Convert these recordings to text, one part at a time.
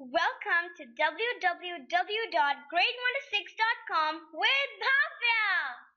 Welcome to www.grade1to6.com with Bhavya.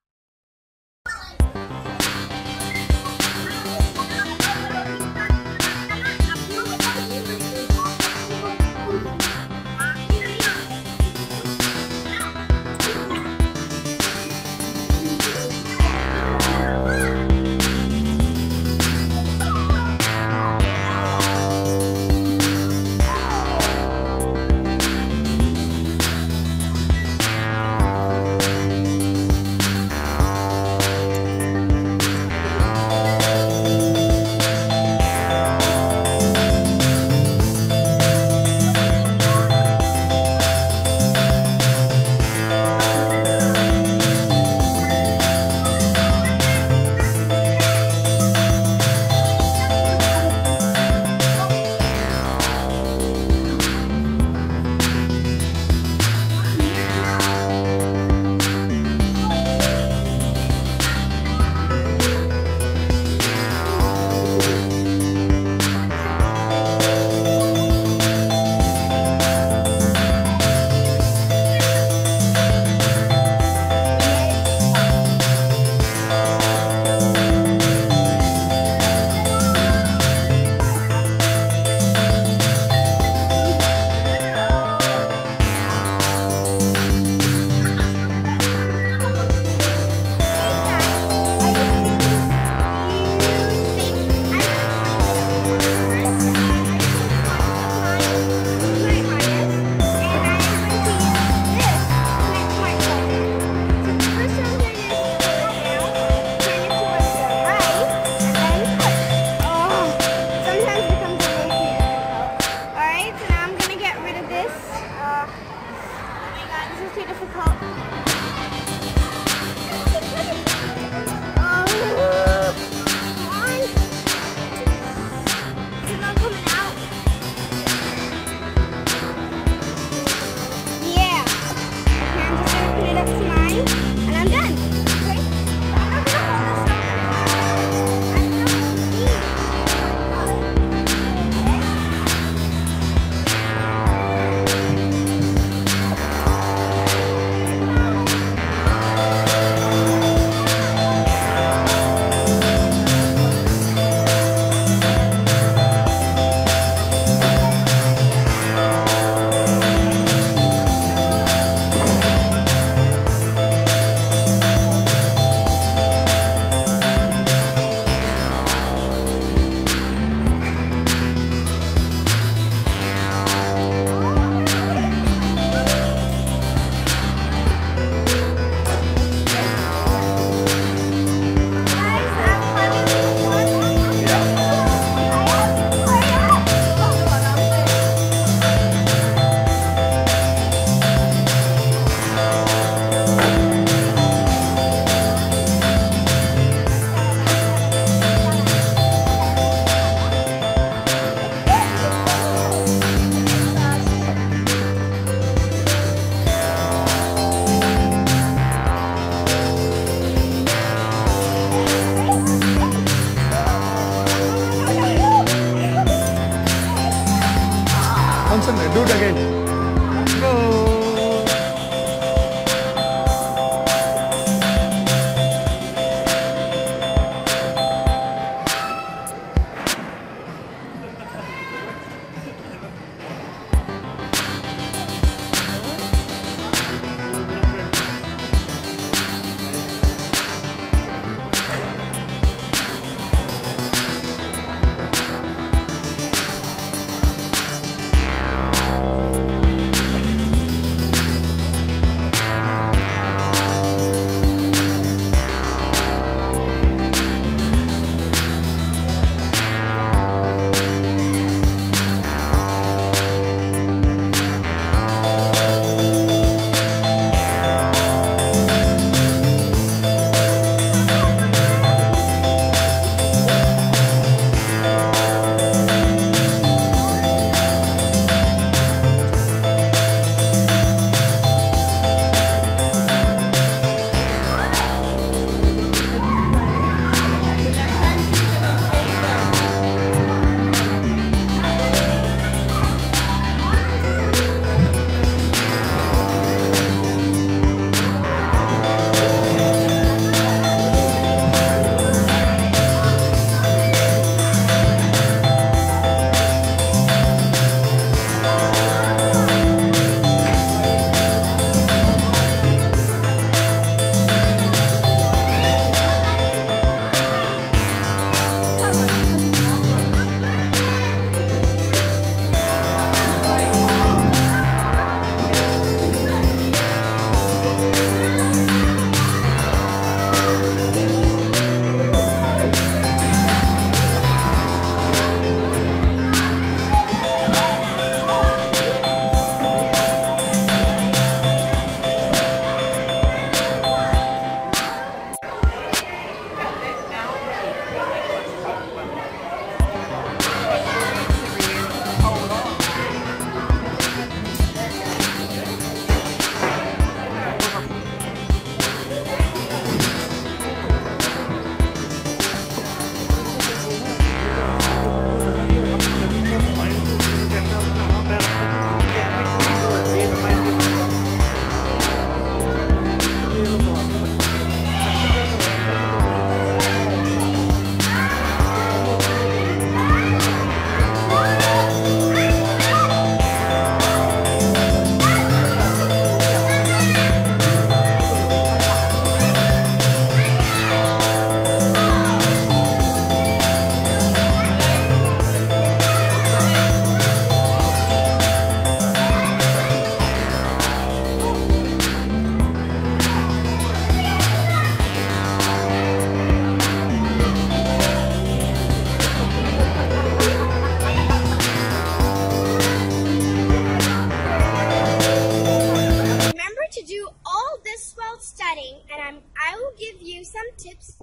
Some tips.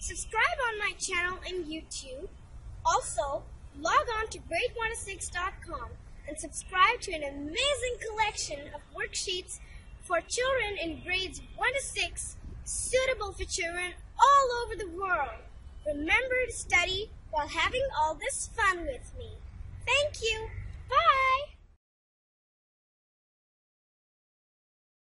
Subscribe on my channel in YouTube. Also, log on to grade1to6.com and subscribe to an amazing collection of worksheets for children in grades 1 to 6 suitable for children all over the world. Remember to study while having all this fun with me. Thank you. Bye.